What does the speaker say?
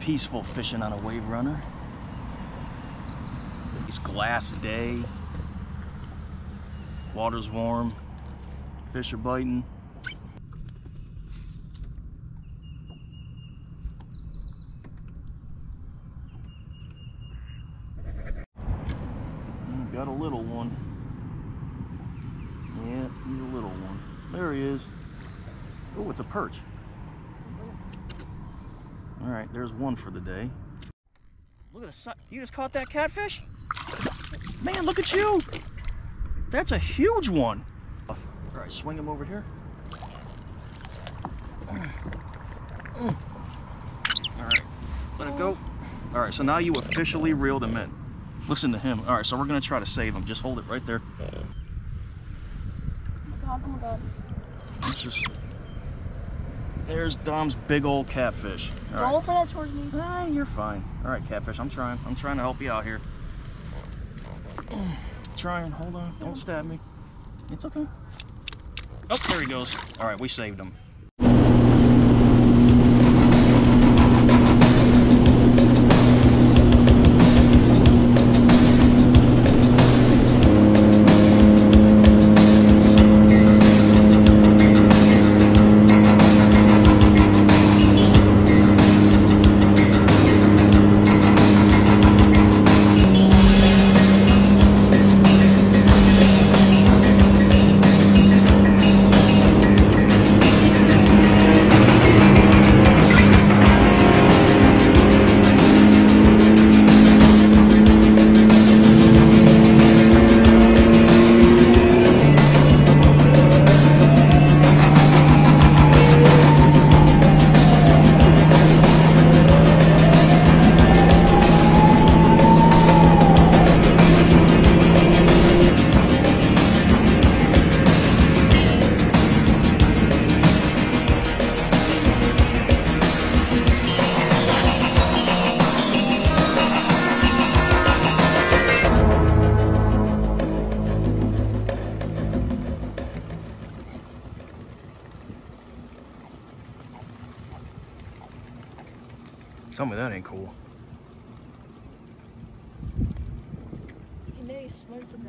peaceful fishing on a wave runner. It's glass day. Water's warm. Fish are biting. Mm, Got a little one. Yeah, he's a little one. There he is. Oh, it's a perch. All right, there's one for the day. Look at the size. You just caught that catfish? Man, look at you. That's a huge one. All right, swing him over here. All right, let it go. All right, so now you officially reeled him in. Listen to him. All right, so we're gonna try to save him. Just hold it right there. Oh my god, oh my god. It's just. There's Dom's big old catfish. All right. Don't throw that towards me. Ah, you're fine. All right, catfish. I'm trying. I'm trying to help you out here. trying. Hold on. Don't stab me. It's okay. Oh, there he goes. All right, we saved him. Tell me that ain't cool. He may smart some